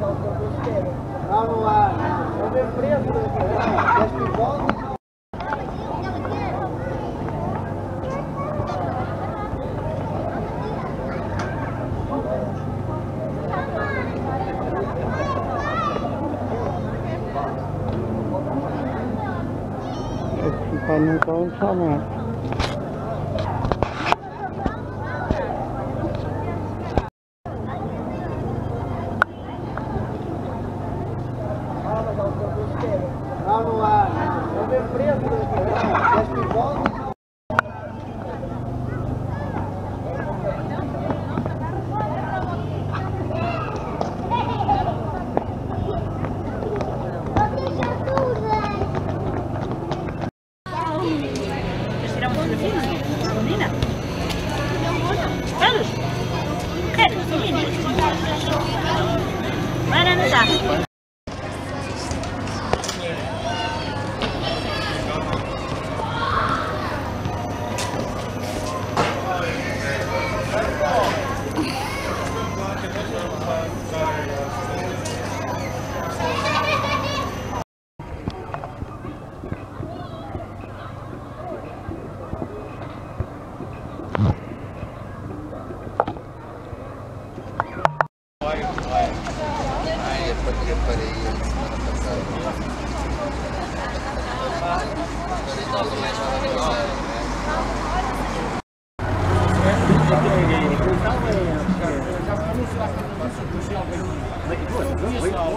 Não, não há. Eu venho preso daqui. Queres que volte? Ficar no calçamento. Não há. Eu venho preso daqui. Ah, eu pa- eu parei a semana passada. Vamos falar